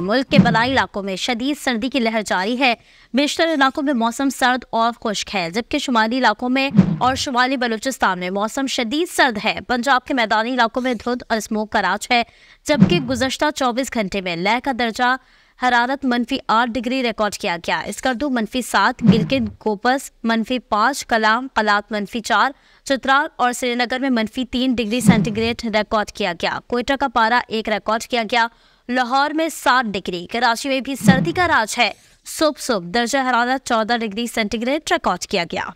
मुल्क के बलाई इलाकों में शदीद सर्दी की लहर जारी है। बेशतर इलाकों में मौसम सर्द और खुश्क है, जबकि शुमाली इलाकों में और शुमाली बलूचिस्तान में मौसम शदीद सर्द है। पंजाब के मैदानी इलाकों में धुंध और स्मोक का राज है, जबकि गुजशत चौबीस घंटे में लय का दर्जा हरारत मनफी आठ डिग्री रिकॉर्ड किया गया। इसकर्दू मनफी सात, गिलगित, गोपस मनफी पाँच, कलाम कलात मनफी चार, चित्राल और श्रीनगर में मनफी तीन डिग्री सेंटीग्रेड रिकॉर्ड किया गया। कोयटा का पारा एक रिकॉर्ड किया गया लाहौर में सात डिग्री, कराची में भी सर्दी का राज है। सुबह सुबह दर्जा हरारत चौदह डिग्री सेंटीग्रेड रिकॉर्ड किया गया।